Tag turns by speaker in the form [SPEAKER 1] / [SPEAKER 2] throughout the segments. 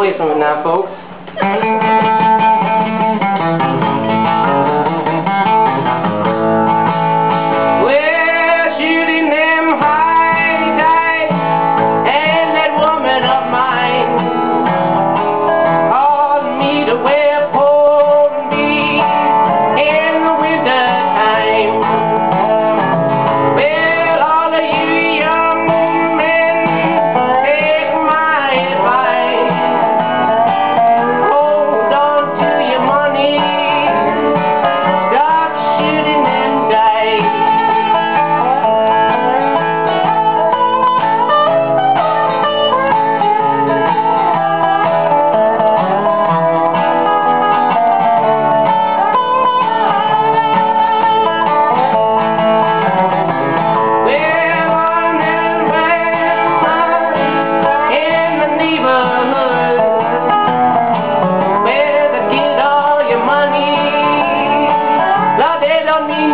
[SPEAKER 1] away from it now, folks. on me.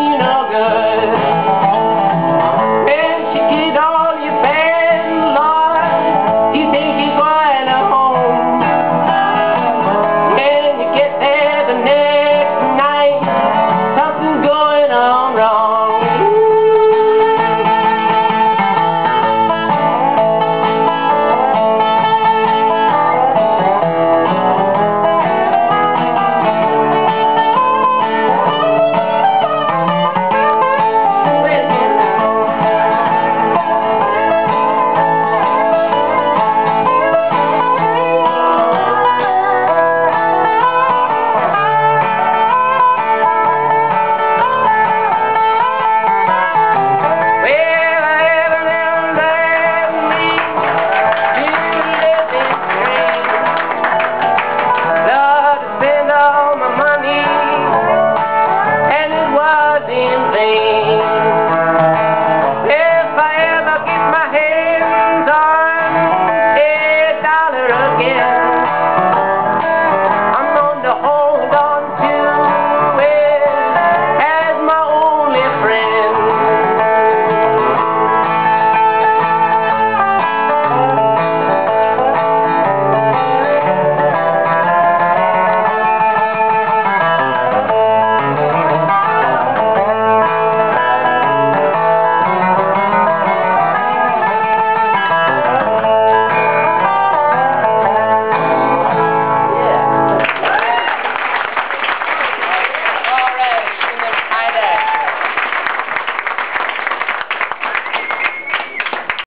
[SPEAKER 1] in vain.